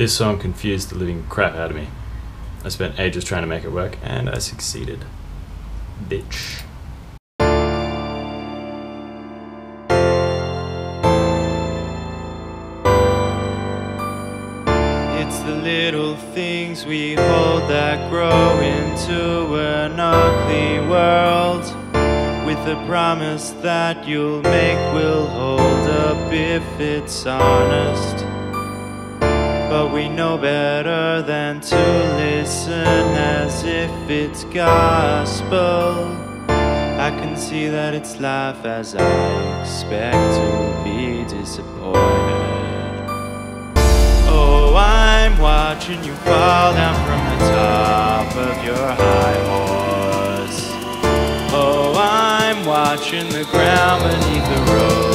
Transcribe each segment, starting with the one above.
This song confused the living crap out of me. I spent ages trying to make it work, and I succeeded. Bitch. It's the little things we hold that grow into an ugly world. With the promise that you'll make will hold up if it's honest. But we know better than to listen as if it's gospel. I can see that it's life as I expect to be disappointed. Oh, I'm watching you fall down from the top of your high horse. Oh, I'm watching the ground beneath the road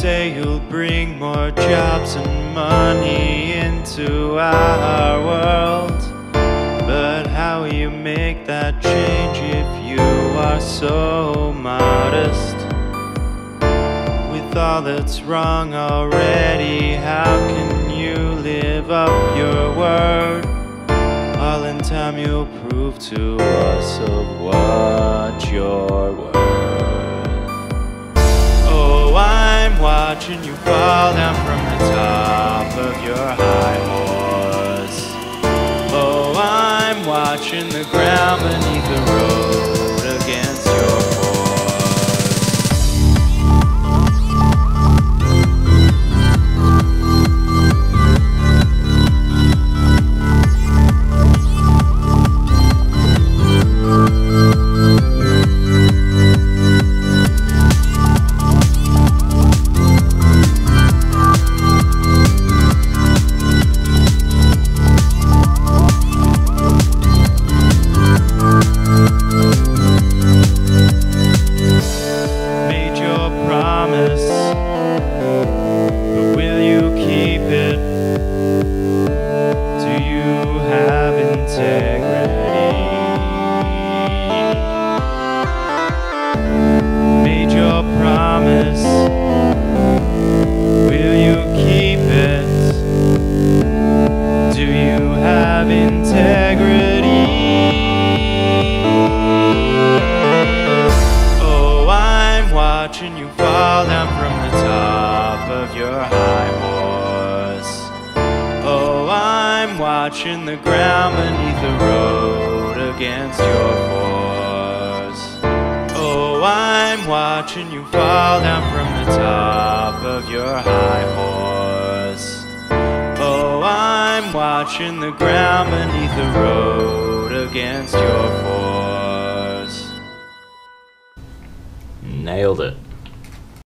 say you'll bring more jobs and money into our world. But how you make that change if you are so modest? With all that's wrong already, how can you live up your word? All in time you'll prove to us of what you're watching you fall down from the top of your high horse. Oh, I'm watching the ground beneath the road your high horse. Oh, I'm watching the ground beneath the road against your force. Oh, I'm watching you fall down from the top of your high horse. Oh, I'm watching the ground beneath the road against your force. Nailed it.